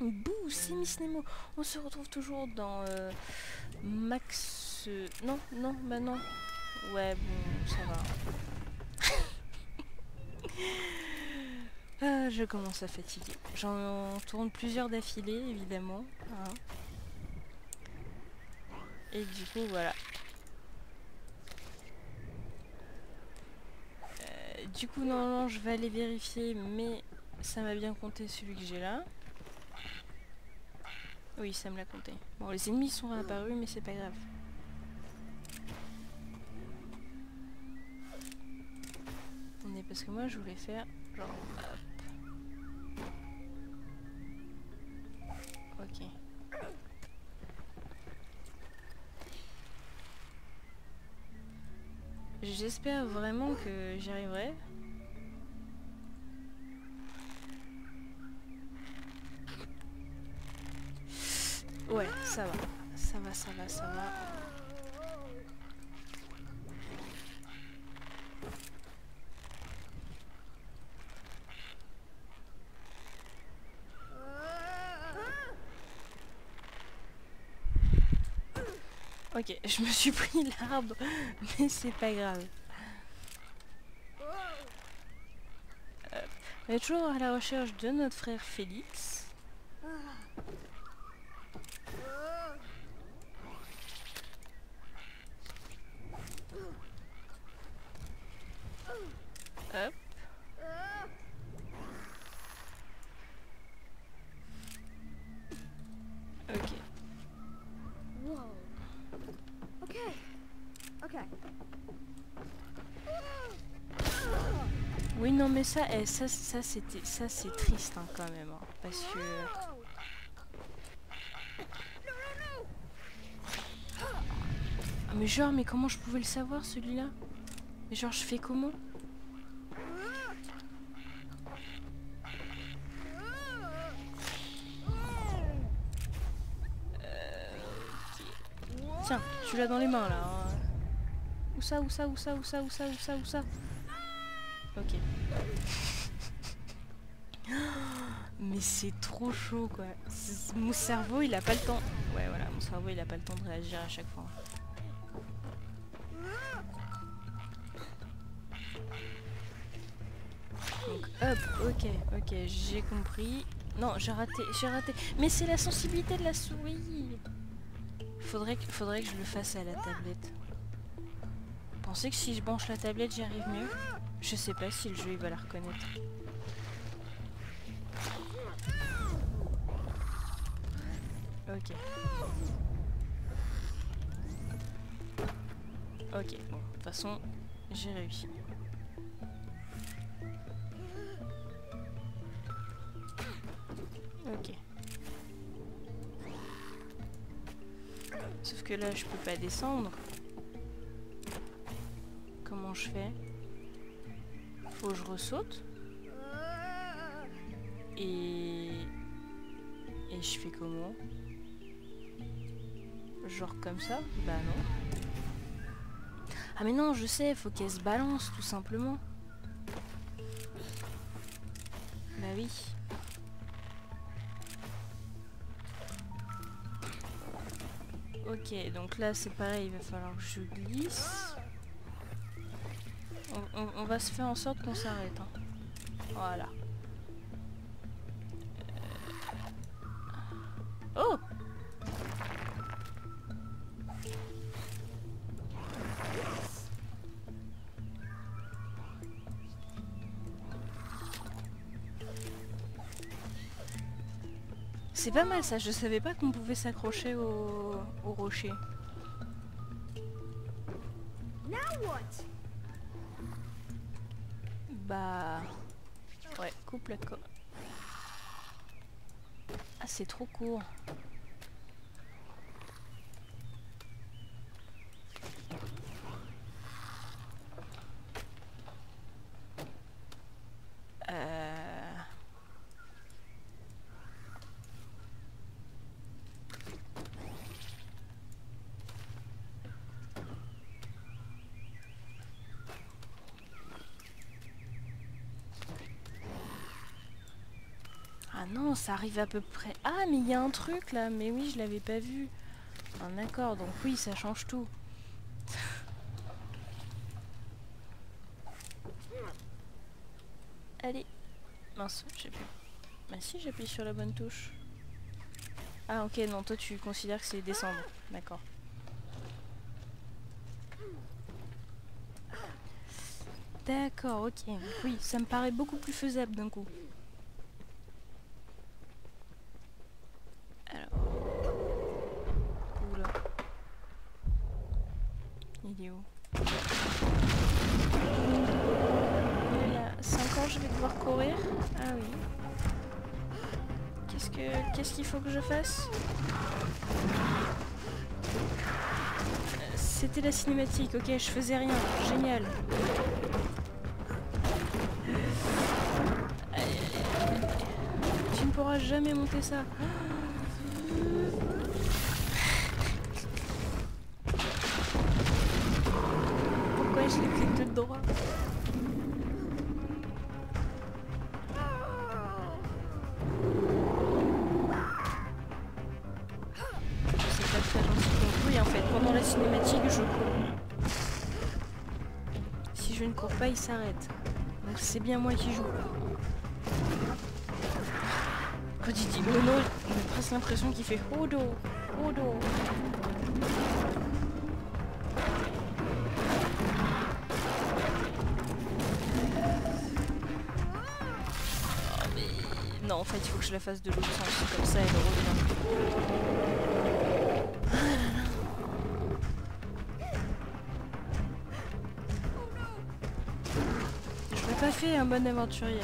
Bouh, c'est Miss Nemo. On se retrouve toujours dans euh, Max... euh, Non, non, bah non. Ouais, bon, ça va. Ah, je commence à fatiguer. J'en tourne plusieurs d'affilée, évidemment. hein. Et du coup, voilà. Euh, du coup, normalement, je vais aller vérifier, mais ça m'a bien compté celui que j'ai là. Oui, ça me l'a compté. Bon, les ennemis sont apparus, mais c'est pas grave. Attendez, parce que moi, je voulais faire genre... Ok. J'espère vraiment que j'y arriverai. Ouais, ça va. Ça va, ça va, ça va. Ok, je me suis pris l'arbre, mais c'est pas grave. Euh, on est toujours à la recherche de notre frère Félix. Hop. Ok. Whoa. Okay. Okay. Oui non mais ça, eh, ça, ça c'était, ça c'est triste hein, quand même, hein, parce que. Ah, mais genre, mais comment je pouvais le savoir celui-là? Mais genre, je fais comment? Tiens, tu l'as dans les mains là. hein. Où ça, où ça, où ça, où ça, où ça, où ça, où ça? Ok. Mais c'est trop chaud quoi. Mon cerveau il a pas le temps. Ouais voilà, mon cerveau il a pas le temps de réagir à chaque fois. Donc hop, ok, ok, j'ai compris. Non, j'ai raté, j'ai raté. Mais c'est la sensibilité de la souris. Faudrait que, faudrait que je le fasse à la tablette. Pensez que si je branche la tablette j'y arrive mieux Je sais pas si le jeu il va la reconnaître. Ok. Ok, bon, de toute façon, j'ai réussi. Ok. Sauf que là, je peux pas descendre. Comment je fais? Je ressaute. Et... Et je fais comment? Genre comme ça? Bah non. Ah mais non, je sais, faut qu'elle se balance tout simplement. Bah oui. Ok, donc là c'est pareil, il va falloir que je glisse. On, va se faire en sorte qu'on s'arrête. hein. Voilà. Euh. Oh C'est pas mal ça, je savais pas qu'on pouvait s'accrocher au rocher. Ah, c'est trop court. Euh... Ah non, ça arrive à peu près... Ah, mais il y a un truc là, mais oui, je l'avais pas vu. Ah, d'accord, donc oui, ça change tout. Allez. Mince, j'ai plus. Bah si, j'appuie sur la bonne touche. Ah ok, non, toi tu considères que c'est descendre. D'accord. D'accord, ok. Oui, ça me paraît beaucoup plus faisable d'un coup. Faut que je fasse Euh, C'était la cinématique, ok, je faisais rien. Génial. Tu ne pourras jamais monter ça. Cinématique, je cours. Si je ne cours pas, il s'arrête. Donc c'est bien moi qui joue. Quand il dit Mono, j'ai presque l'impression qu'il fait Hodo. Oh, mais... Non, en fait, il faut que je la fasse de l'autre sens. Comme ça, elle revient. Un bon aventurier.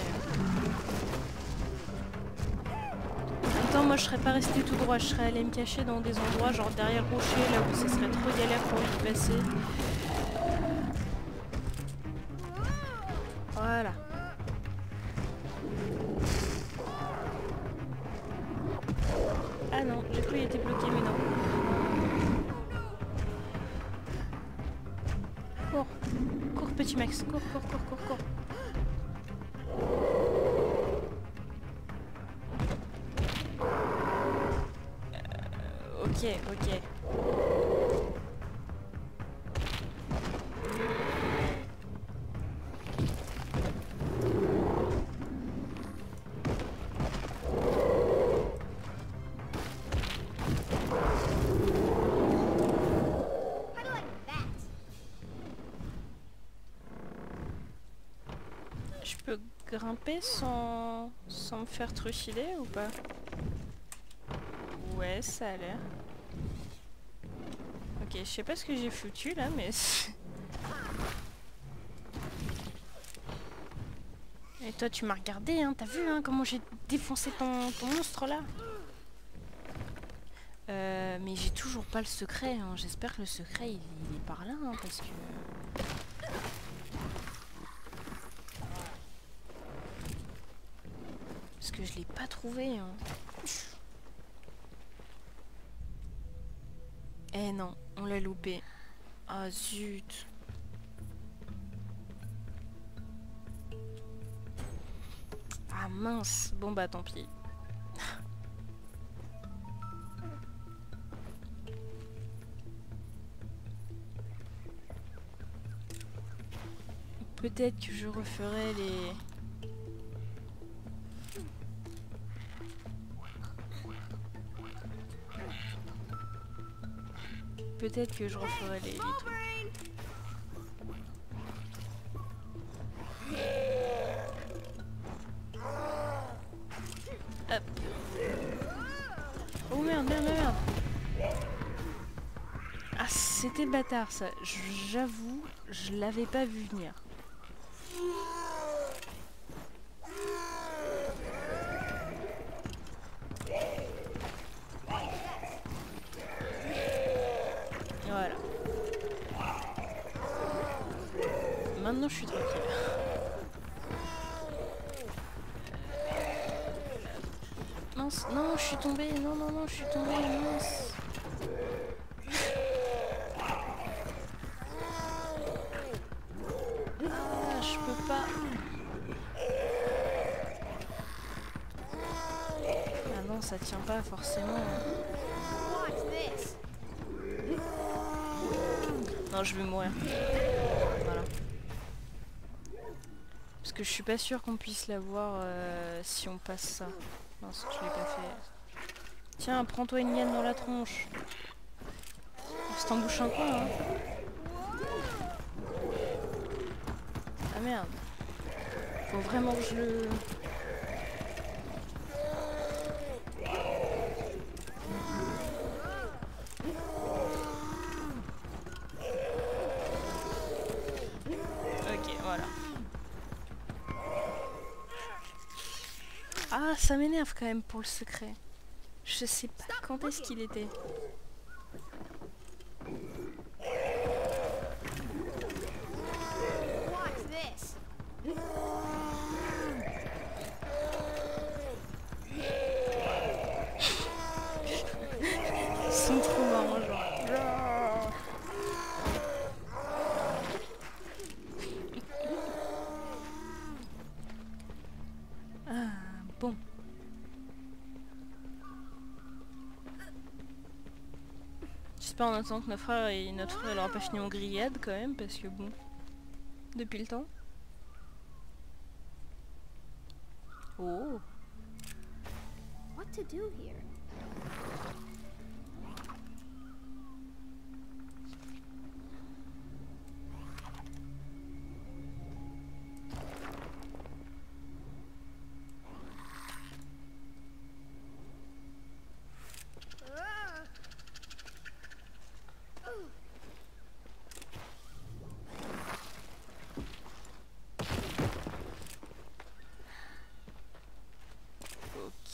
En moi je serais pas resté tout droit, je serais allé me cacher dans des endroits genre derrière rocher, là où ce serait trop galère pour y passer. Voilà. Ah non, j'ai cru qu'il était bloqué, mais non. Cours, cours petit Max, cours, cours, cours, cours, grimper sans, sans me faire trucider ou pas? Ouais, ça a l'air. Ok, je sais pas ce que j'ai foutu là, mais... Et toi, tu m'as regardé, hein T'as vu, hein, comment j'ai défoncé ton, monstre là? Euh, mais j'ai toujours pas le secret, hein. J'espère que le secret, il, il est par là, hein, parce que... Parce je l'ai pas trouvé. Hein. Eh non, on l'a loupé. Ah zut. Ah mince. Bon bah tant pis. Peut-être que je referai les... Peut-être que je referai les. Oh merde, merde, merde. Ah, c'était bâtard ça. J'avoue, je l'avais pas vu venir. Voilà. Je suis tranquille. Mince, non, je suis tombée, non, non, non, je suis tombée, mince. Ah, je peux pas. attends, ça tient pas forcément. Non, je vais mourir. Voilà. Parce que je suis pas sûre qu'on puisse l'avoir euh, si on passe ça. Non, je l'ai pas fait. Tiens, prends-toi une liane dans la tronche. C'est en bouche un coin, hein. Ah merde. Faut vraiment que je le... Ok, voilà. Ah, ça m'énerve quand même pour le secret. Je sais pas quand est-ce qu'il était. J'espère en attendant que notre frère et notre frère n'aura pas fini en grillade quand même, parce que bon, depuis le temps. Oh?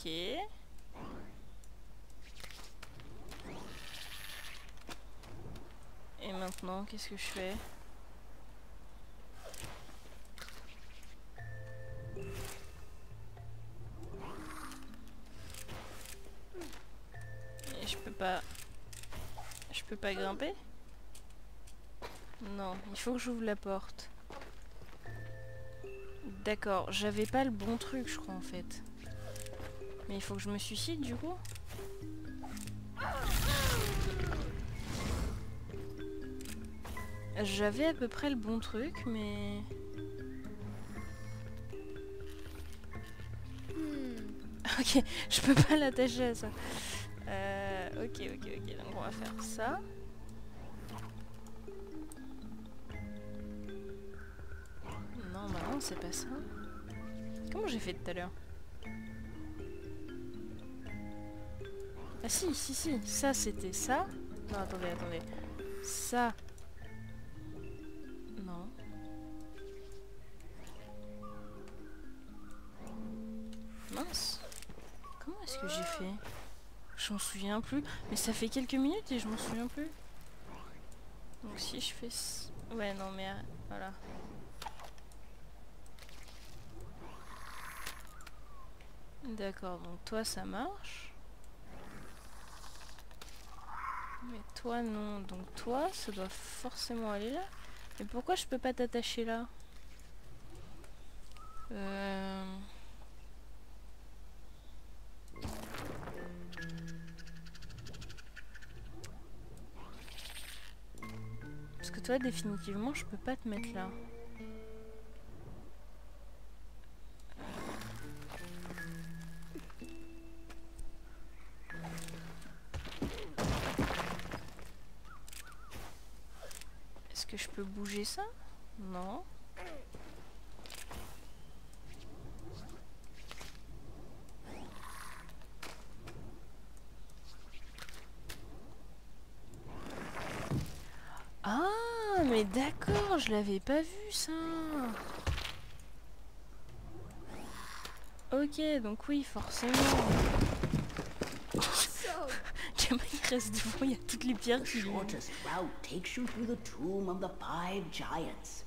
Et maintenant, qu'est-ce que je fais? Et je peux pas... Je peux pas grimper? Non, il faut que j'ouvre la porte. D'accord, j'avais pas le bon truc je crois en fait. Mais il faut que je me suicide du coup J'avais à peu près le bon truc mais... Hmm. Ok, je peux pas l'attacher à ça. Euh, ok, ok, ok, donc on va faire ça. Non, bah non, c'est pas ça. Comment j'ai fait tout à l'heure? Ah si, si, si, ça c'était ça. Non, attendez, attendez. Ça. Non. Mince. Comment est-ce que j'ai fait? Je m'en souviens plus. Mais ça fait quelques minutes et je m'en souviens plus. Donc si je fais... Ouais, non mais... euh, Voilà. D'accord, donc toi ça marche. Mais toi non, donc toi ça doit forcément aller là. Mais pourquoi je peux pas t'attacher là? Euh... Parce que toi définitivement je peux pas te mettre là. Bouger ça? Non. Ah, mais d'accord, je l'avais pas vu ça. Ok, donc oui, forcément. So, Gemma, il reste devant, il y a toutes les pierres The qui shortest route takes you through the tomb of the five giants.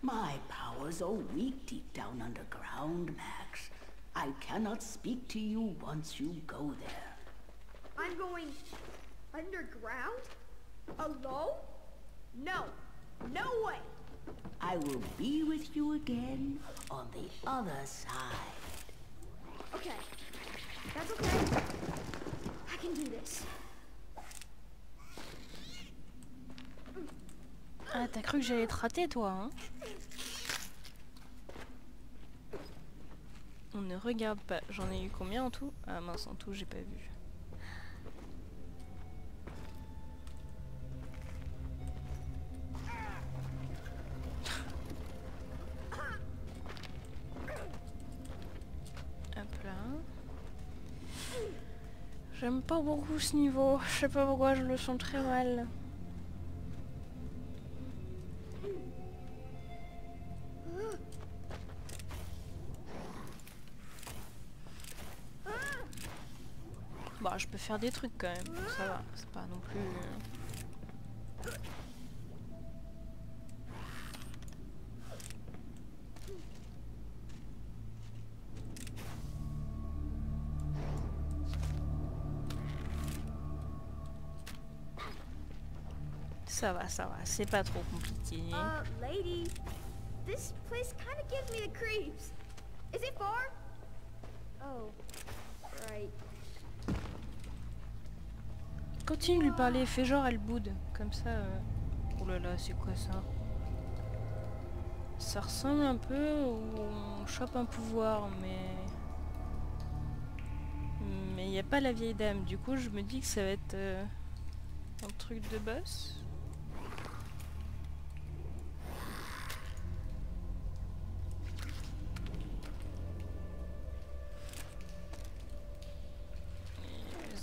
My powers are weak deep down underground, Max. I cannot speak to you once you go there. I'm going underground? Alone? No. No way. I will be with you again on the other side. Okay. That's okay. I can do this. Ah, t'as cru que j'allais te rater, toi, hein On ne regarde pas. J'en ai eu combien en tout? Ah mince, en tout, j'ai pas vu. J'aime pas beaucoup ce niveau. Je sais pas pourquoi je le sens très mal. Faire des trucs quand même. Ça va, c'est pas non plus. euh, Ça va, ça va, c'est pas trop compliqué. Uh, lady, this place kind of gives me the creeps. Is it far? Oh, right. Continue de lui parler, fais genre elle boude. Comme ça. euh, Oh là là, c'est quoi ça? Ça ressemble un peu où on chope un pouvoir, mais. Mais il n'y a pas la vieille dame. Du coup, je me dis que ça va être euh, un truc de boss.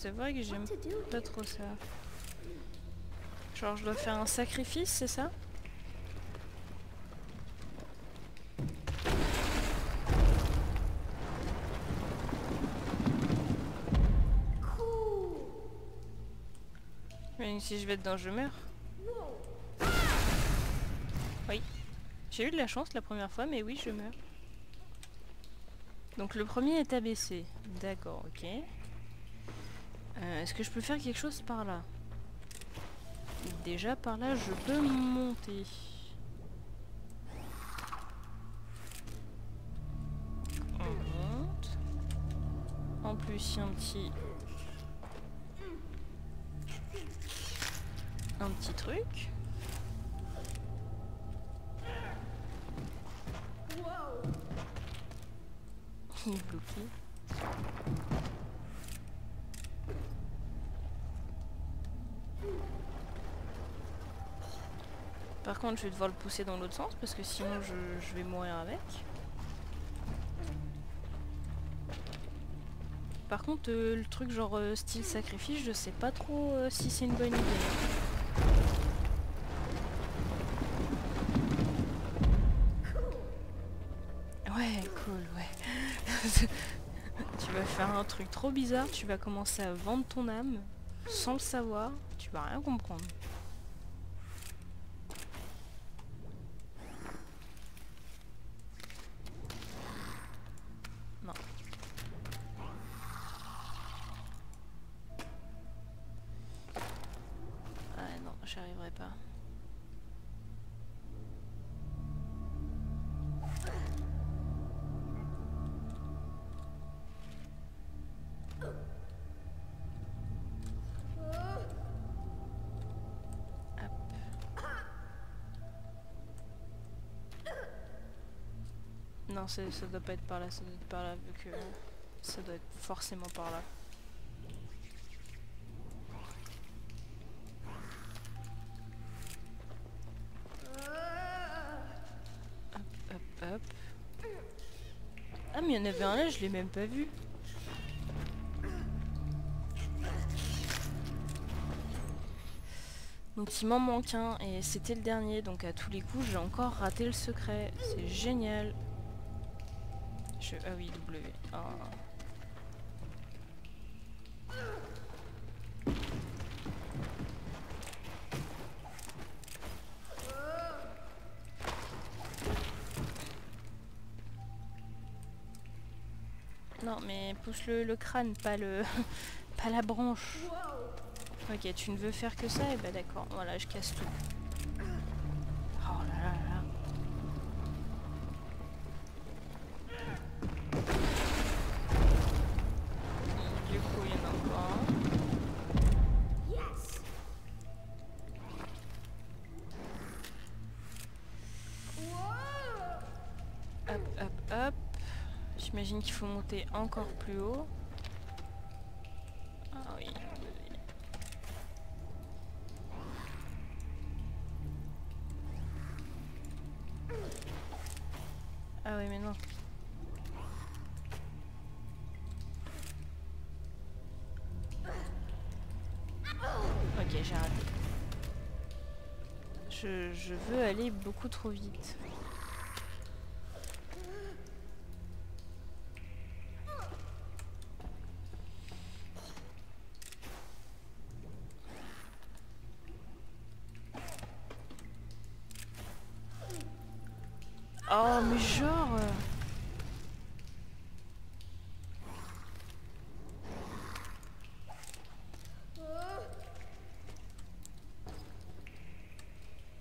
C'est vrai que j'aime pas trop ça. Genre je dois faire un sacrifice, c'est ça? Mais si je vais dedans, je meurs. Oui. J'ai eu de la chance la première fois, mais oui, je meurs. Donc le premier est abaissé. D'accord, ok. Euh, Est-ce que je peux faire quelque chose par là? Déjà par là, je peux monter. On monte. En plus, il y a un petit... Un petit truc. Il est bloqué. Je vais devoir le pousser dans l'autre sens parce que sinon je, je vais mourir avec. Par contre, euh, le truc genre euh, style sacrifice, je sais pas trop euh, si c'est une bonne idée. Ouais, cool, ouais. tu vas faire un truc trop bizarre, tu vas commencer à vendre ton âme sans le savoir, tu vas rien comprendre. Non. Ah non, j'y arriverai pas. Non, ça doit pas être par là, ça doit être par là, vu que ça doit être forcément par là. Il y en avait un là, je l'ai même pas vu. Donc il m'en manque un et c'était le dernier, donc à tous les coups j'ai encore raté le secret. C'est génial. Je... Ah oui, W. pousse le, crâne, pas le pas la branche. Ok, tu ne veux faire que ça? Et bah d'accord, voilà, je casse tout. Oh là là là. Du coup, il y en a encore. Hop, hop, hop. J'imagine qu'il faut monter encore plus haut. Ah oui. Ah oui mais non. Ok j'ai raté. Je, je veux aller beaucoup trop vite. Oh mais genre... euh,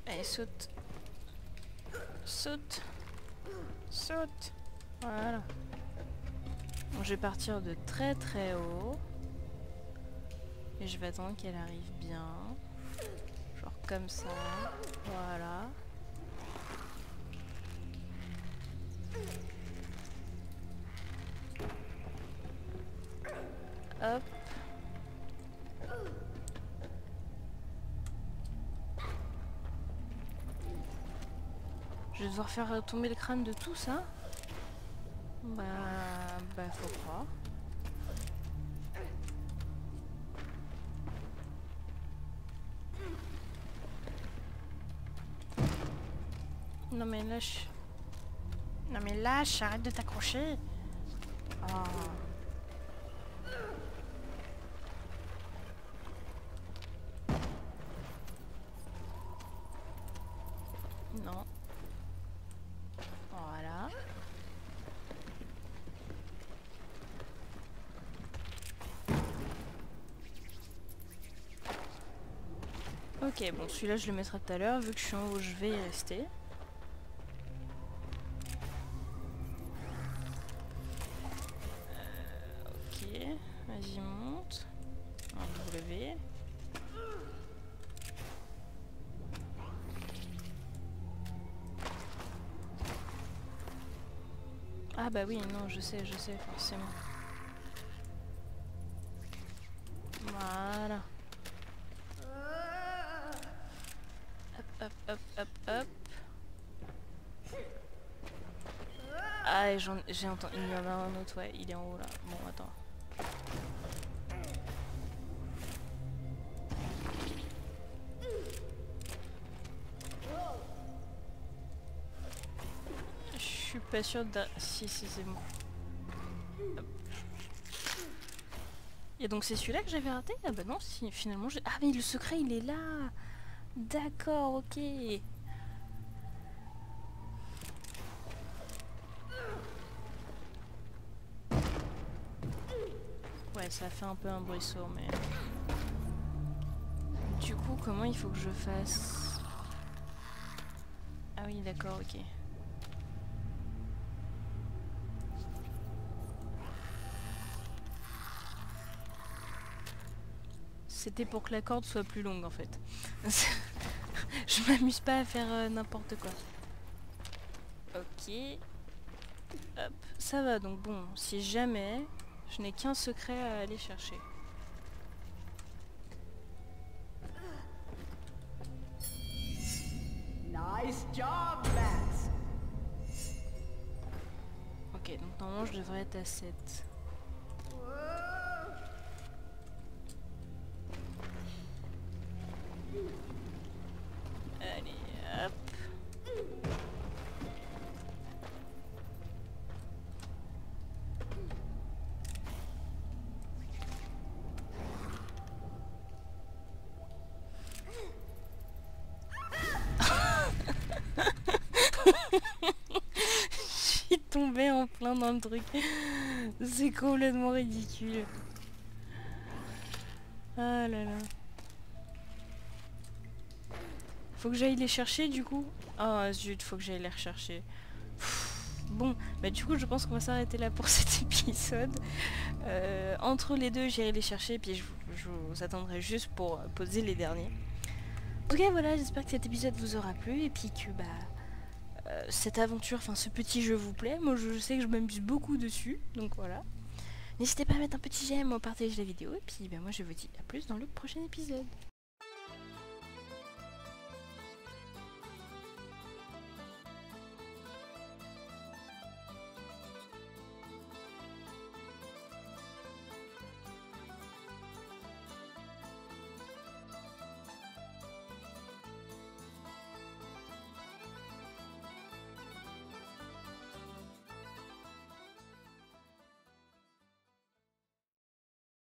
Allez, saute. Saute. Saute. Voilà. Bon, je vais partir de très très haut. Et je vais attendre qu'elle arrive bien. Genre comme ça. Voilà. Devoir faire tomber le crâne de tout ça Bah... Bah faut croire. Non mais lâche. Non mais lâche, arrête de t'accrocher. Oh. Non. Voilà. Bon, celui-là je le mettrai tout à l'heure. Vu que je suis en haut, je vais y rester. Euh, ok, vas-y, monte. Un W. Ah bah oui, non, je sais, je sais, forcément. Voilà. Hop, hop, hop, hop, hop. Ah, et j'en- j'ai entendu, il y en a un autre, ouais, il est en haut là. Bon, attends. Je suis pas sûre de... Si, si, c'est bon. Et donc c'est celui-là que j'avais raté? Ah bah non, si, finalement j'ai... Ah mais le secret il est là D'accord, ok. Ça fait un peu un bruit sourd, mais... Du coup, comment il faut que je fasse? Ah oui, d'accord, ok. C'était pour que la corde soit plus longue en fait. je m'amuse pas à faire euh, n'importe quoi. Ok. Hop, ça va donc bon, si jamais je n'ai qu'un secret à aller chercher. Nice job, Max. Ok, donc normalement je devrais être à 7. Truc. C'est complètement ridicule. Ah. Faut que j'aille les chercher du coup Oh zut, faut que j'aille les rechercher. Bon, bah du coup je pense qu'on va s'arrêter là pour cet épisode. Euh, entre les deux j'irai les chercher puis je, vous- attendrai juste pour poser les derniers. En tout cas voilà, j'espère que cet épisode vous aura plu et puis que bah... euh, cette aventure, enfin ce petit jeu vous plaît. Moi je sais que je m'amuse beaucoup dessus, donc voilà. N'hésitez pas à mettre un petit j'aime à partager la vidéo. Et puis ben, moi je vous dis à plus dans le prochain épisode.